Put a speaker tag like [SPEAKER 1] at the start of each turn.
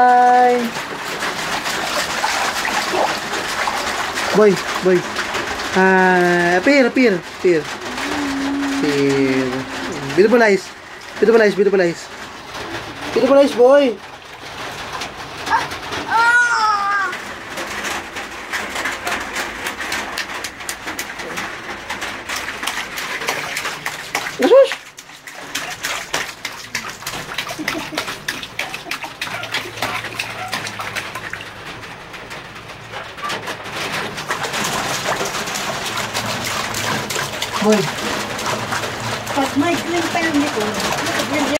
[SPEAKER 1] Hi! Boy, boy. Ah, appear, appear, appear. Appear. Beautiful eyes. Beautiful eyes, beautiful eyes. Beautiful eyes, boy. เฮ้ย
[SPEAKER 2] ปัดไม่ขึ้นแป้งนี่กู